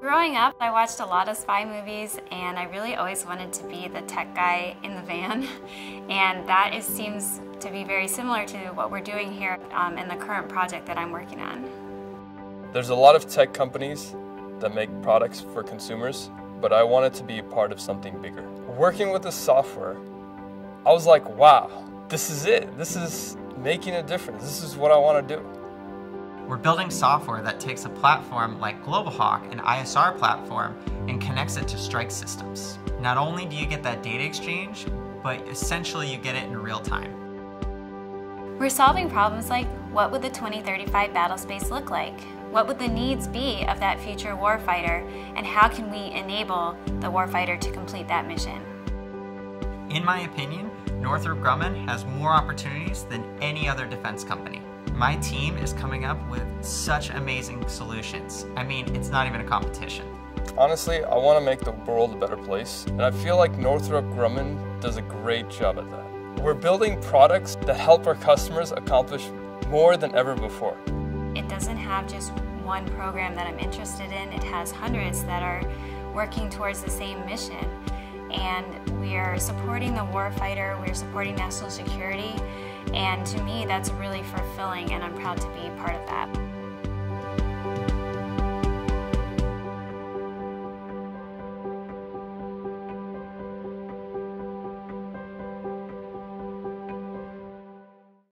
Growing up, I watched a lot of spy movies and I really always wanted to be the tech guy in the van. And that is, seems to be very similar to what we're doing here um, in the current project that I'm working on. There's a lot of tech companies that make products for consumers, but I wanted to be a part of something bigger. Working with the software, I was like, wow, this is it. This is making a difference. This is what I want to do. We're building software that takes a platform like GlobalHawk, an ISR platform, and connects it to strike systems. Not only do you get that data exchange, but essentially you get it in real time. We're solving problems like what would the 2035 battle space look like? What would the needs be of that future warfighter? And how can we enable the warfighter to complete that mission? In my opinion, Northrop Grumman has more opportunities than any other defense company. My team is coming up with such amazing solutions. I mean, it's not even a competition. Honestly, I want to make the world a better place, and I feel like Northrop Grumman does a great job at that. We're building products that help our customers accomplish more than ever before. It doesn't have just one program that I'm interested in, it has hundreds that are working towards the same mission. And we are supporting the warfighter, we're supporting national security, and to me, that's really fulfilling, and I'm proud to be part of that.